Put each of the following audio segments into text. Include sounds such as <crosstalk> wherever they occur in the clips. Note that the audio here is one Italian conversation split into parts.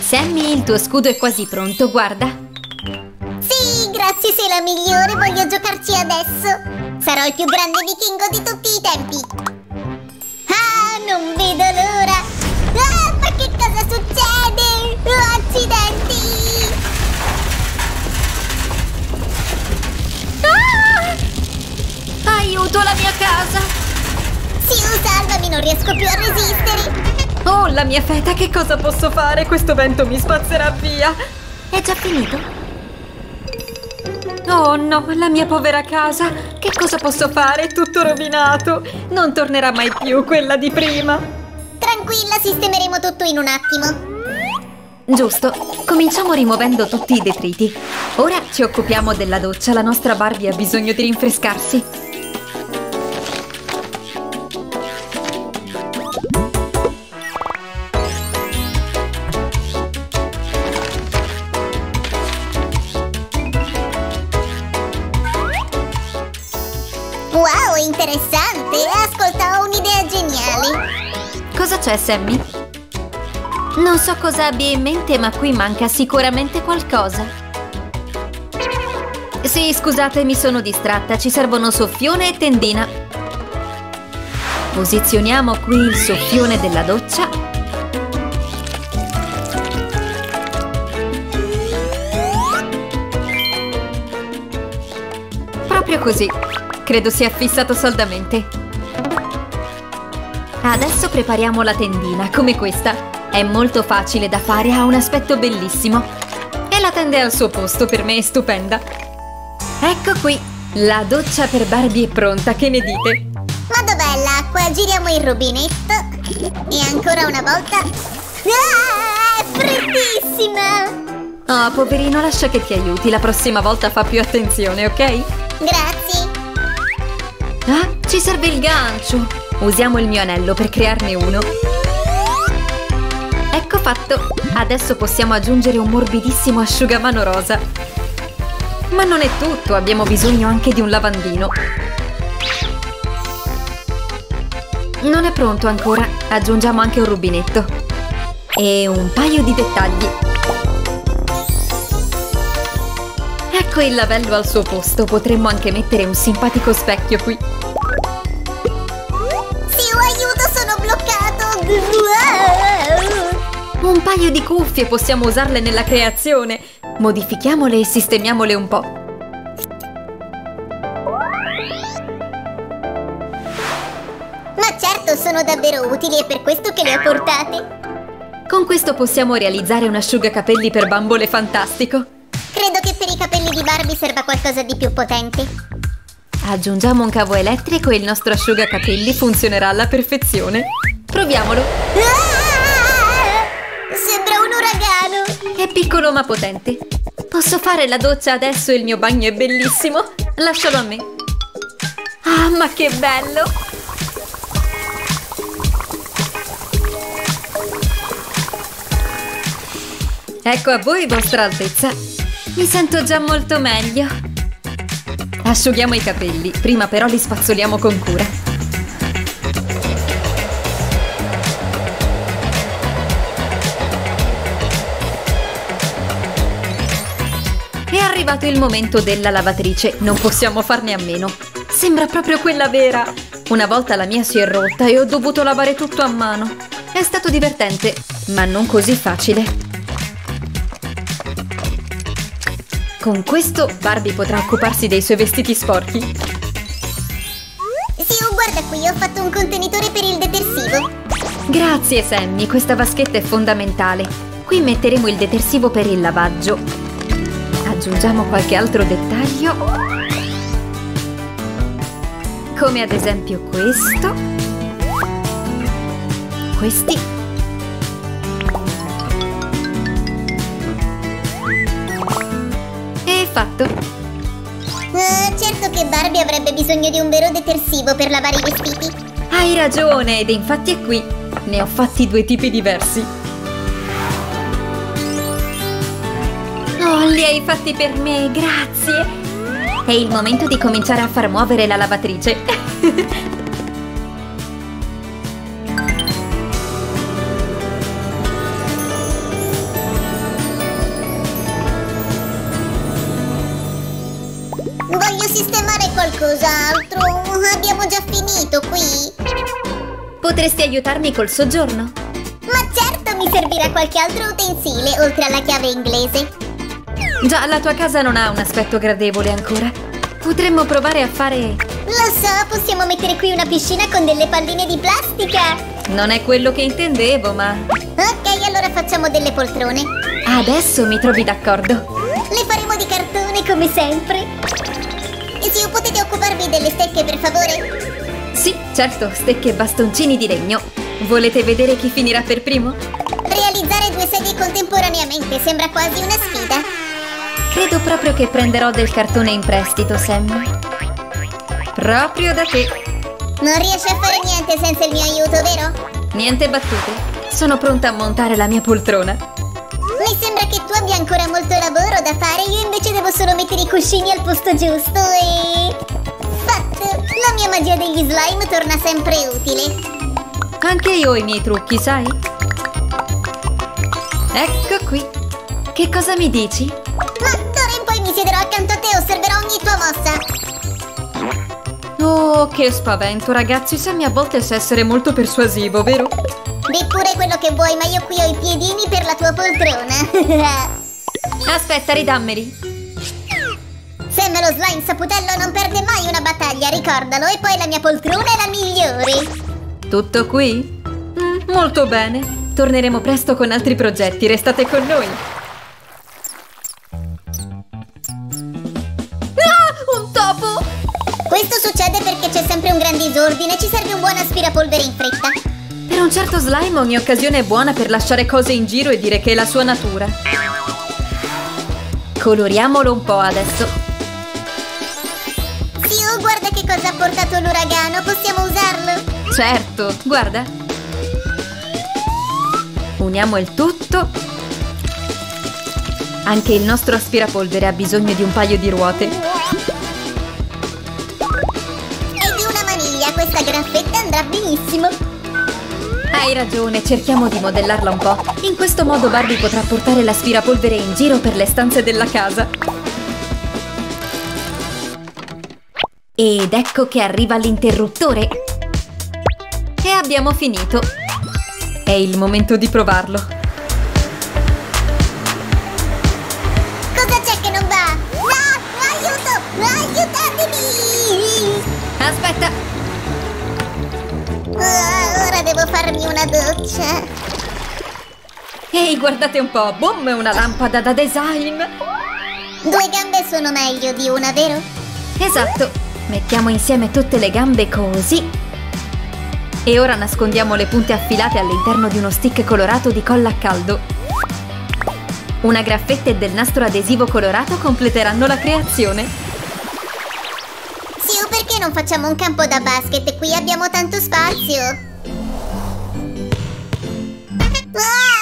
Sammy, il tuo scudo è quasi pronto, guarda. Sì, grazie, sei la migliore, voglio giocarci adesso. Sarò il più grande vichingo di tutti i tempi. Ah, non vedo l'ora. Ah, ma che cosa succede? Oh, accidenti! Ah! Aiuto la mia casa! Siu, salvami, non riesco più a resistere. Oh, la mia feta, che cosa posso fare? Questo vento mi spazzerà via. È già finito? Oh no, la mia povera casa. Che cosa posso fare? È tutto rovinato. Non tornerà mai più quella di prima. Tranquilla, sistemeremo tutto in un attimo. Giusto, cominciamo rimuovendo tutti i detriti. Ora ci occupiamo della doccia, la nostra Barbie ha bisogno di rinfrescarsi. Wow, interessante! Ascolta, ho un'idea geniale. Cosa c'è, Sammy? Non so cosa abbia in mente, ma qui manca sicuramente qualcosa. Sì, scusate, mi sono distratta. Ci servono soffione e tendina. Posizioniamo qui il soffione della doccia. Proprio così. Credo sia fissato saldamente. Adesso prepariamo la tendina, come questa. È molto facile da fare, ha un aspetto bellissimo. E la tende al suo posto, per me è stupenda. Ecco qui, la doccia per Barbie è pronta, che ne dite? Ma dov'è l'acqua? Giriamo il rubinetto. E ancora una volta. Ah, è freddissima! Oh, poverino, lascia che ti aiuti, la prossima volta fa più attenzione, ok? Grazie. Ah, ci serve il gancio! Usiamo il mio anello per crearne uno. Ecco fatto! Adesso possiamo aggiungere un morbidissimo asciugamano rosa. Ma non è tutto, abbiamo bisogno anche di un lavandino. Non è pronto ancora, aggiungiamo anche un rubinetto. E un paio di dettagli. Ecco il lavello al suo posto, potremmo anche mettere un simpatico specchio qui. Siu, aiuto, sono bloccato! Un paio di cuffie, possiamo usarle nella creazione. Modifichiamole e sistemiamole un po'. Ma certo, sono davvero utili, è per questo che le ho portate. Con questo possiamo realizzare un asciugacapelli per bambole fantastico. I capelli di Barbie serva qualcosa di più potente. Aggiungiamo un cavo elettrico e il nostro asciugacapelli funzionerà alla perfezione. Proviamolo! Ah! Sembra un uragano! È piccolo ma potente. Posso fare la doccia adesso e il mio bagno è bellissimo. Lascialo a me. Ah, ma che bello! Ecco a voi, vostra altezza. Mi sento già molto meglio. Asciughiamo i capelli, prima però li spazzoliamo con cura. È arrivato il momento della lavatrice, non possiamo farne a meno. Sembra proprio quella vera. Una volta la mia si è rotta e ho dovuto lavare tutto a mano. È stato divertente, ma non così facile. Con questo Barbie potrà occuparsi dei suoi vestiti sporchi. Siu, guarda qui, ho fatto un contenitore per il detersivo. Grazie Sammy, questa vaschetta è fondamentale. Qui metteremo il detersivo per il lavaggio. Aggiungiamo qualche altro dettaglio. Come ad esempio questo. Questi. Fatto. Eh, certo che Barbie avrebbe bisogno di un vero detersivo per lavare i vestiti. Hai ragione, ed infatti è qui. Ne ho fatti due tipi diversi. Oh, li hai fatti per me, grazie. È il momento di cominciare a far muovere la lavatrice. <laughs> Potresti aiutarmi col soggiorno? Ma certo mi servirà qualche altro utensile oltre alla chiave inglese. Già, la tua casa non ha un aspetto gradevole ancora. Potremmo provare a fare... Lo so, possiamo mettere qui una piscina con delle palline di plastica. Non è quello che intendevo, ma... Ok, allora facciamo delle poltrone. Adesso mi trovi d'accordo. Le faremo di cartone come sempre. E se potete occuparvi delle stecche per favore? Sì, certo, stecche e bastoncini di legno. Volete vedere chi finirà per primo? Realizzare due sedie contemporaneamente sembra quasi una sfida. Credo proprio che prenderò del cartone in prestito, Sam. Proprio da te. Non riesci a fare niente senza il mio aiuto, vero? Niente battute. Sono pronta a montare la mia poltrona. Mi sembra che tu abbia ancora molto lavoro da fare, io invece devo solo mettere i cuscini al posto giusto e... La mia magia degli slime torna sempre utile. Anche io ho i miei trucchi, sai? Ecco qui. Che cosa mi dici? Ma d'ora in poi mi siederò accanto a te e osserverò ogni tua mossa. Oh, che spavento, ragazzi. Sammy a volte sa essere molto persuasivo, vero? Di pure quello che vuoi, ma io qui ho i piedini per la tua poltrona. <laughs> Aspetta, ridammeli. Sam lo slime saputello non perde mai una battaglia, ricordalo. E poi la mia poltrona è la migliore. Tutto qui? Mm, molto bene. Torneremo presto con altri progetti, restate con noi. Ah, un topo! Questo succede perché c'è sempre un gran disordine, ci serve un buon aspirapolvere in fretta. Per un certo slime ogni occasione è buona per lasciare cose in giro e dire che è la sua natura. Coloriamolo un po' adesso. Cosa ha portato l'uragano, possiamo usarlo? Certo, guarda. Uniamo il tutto. Anche il nostro aspirapolvere ha bisogno di un paio di ruote. E di una maniglia, questa graffetta andrà benissimo. Hai ragione, cerchiamo di modellarla un po'. In questo modo Barbie potrà portare l'aspirapolvere in giro per le stanze della casa. Ed ecco che arriva l'interruttore. E abbiamo finito. È il momento di provarlo. Cosa c'è che non va? No, aiuto! Aiutatemi! Aspetta, Ah, ora devo farmi una doccia. ehi, guardate un po', boom, una lampada da design. Due gambe sono meglio di una, vero? Esatto, mettiamo insieme tutte le gambe così. E ora nascondiamo le punte affilate all'interno di uno stick colorato di colla a caldo. Una graffetta e del nastro adesivo colorato completeranno la creazione. Sì, perché non facciamo un campo da basket? Qui abbiamo tanto spazio. Ah!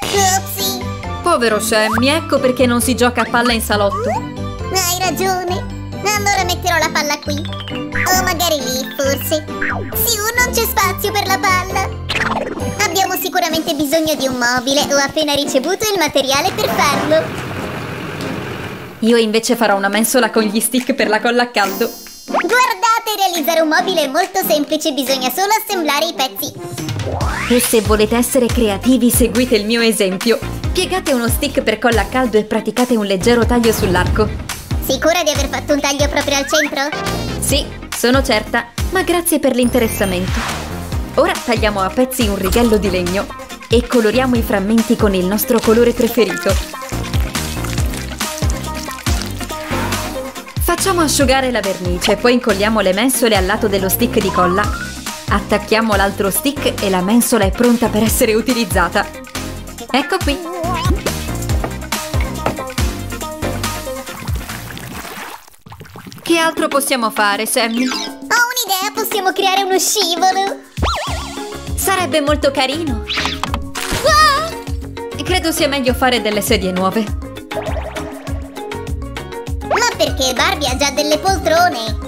Upsi, Povero Sammy, ecco perché non si gioca a palla in salotto. Ragione. Allora metterò la palla qui. O magari lì, forse. Sì, non c'è spazio per la palla. Abbiamo sicuramente bisogno di un mobile. Ho appena ricevuto il materiale per farlo. Io invece farò una mensola con gli stick per la colla a caldo. Guardate, realizzare un mobile è molto semplice, bisogna solo assemblare i pezzi. E se volete essere creativi, seguite il mio esempio. Piegate uno stick per colla a caldo e praticate un leggero taglio sull'arco. Sicura di aver fatto un taglio proprio al centro? Sì, sono certa, ma grazie per l'interessamento. Ora tagliamo a pezzi un righello di legno e coloriamo i frammenti con il nostro colore preferito. Facciamo asciugare la vernice, poi incolliamo le mensole al lato dello stick di colla. Attacchiamo l'altro stick e la mensola è pronta per essere utilizzata. Ecco qui. Altro possiamo fare, Sammy? Ho un'idea, possiamo creare uno scivolo. Sarebbe molto carino. Ah! Credo sia meglio fare delle sedie nuove. Ma perché Barbie ha già delle poltrone?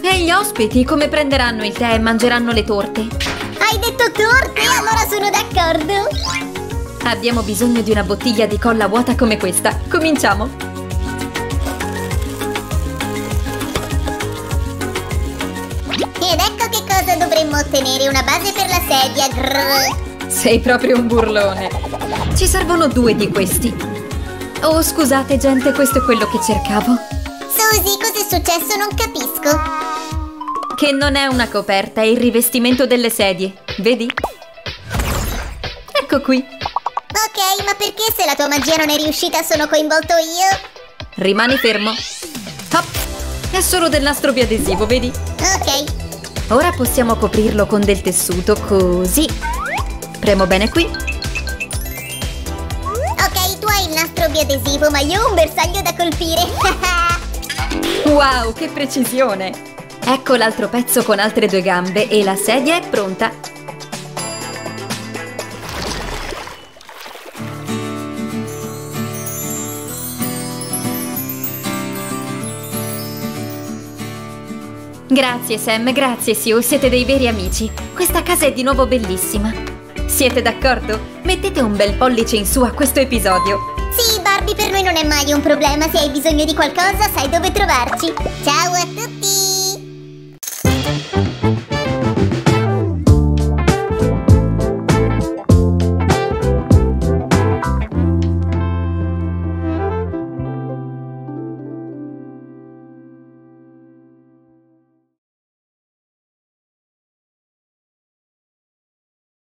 E gli ospiti come prenderanno il tè e mangeranno le torte? Hai detto torte? Allora sono d'accordo. Abbiamo bisogno di una bottiglia di colla vuota come questa. Cominciamo. Una base per la sedia. Grrr. Sei proprio un burlone. Ci servono due di questi. Oh, scusate, gente, questo è quello che cercavo. Suzy, cos'è successo? Non capisco. Che non è una coperta, è il rivestimento delle sedie. Vedi? Ecco qui. Ok, ma perché se la tua magia non è riuscita sono coinvolto io? Rimani fermo. Hop. È solo del nastro biadesivo, vedi? Ok. Ora possiamo coprirlo con del tessuto, così. Premo bene qui. Ok, tu hai il nastro biadesivo, ma io ho un bersaglio da colpire. <laughs> Wow, che precisione! Ecco l'altro pezzo con altre due gambe e la sedia è pronta. Grazie Sam, grazie Sue, siete dei veri amici. Questa casa è di nuovo bellissima. Siete d'accordo? Mettete un bel pollice in su a questo episodio. sì, Barbie, per noi non è mai un problema. Se hai bisogno di qualcosa, sai dove trovarci. Ciao a tutti!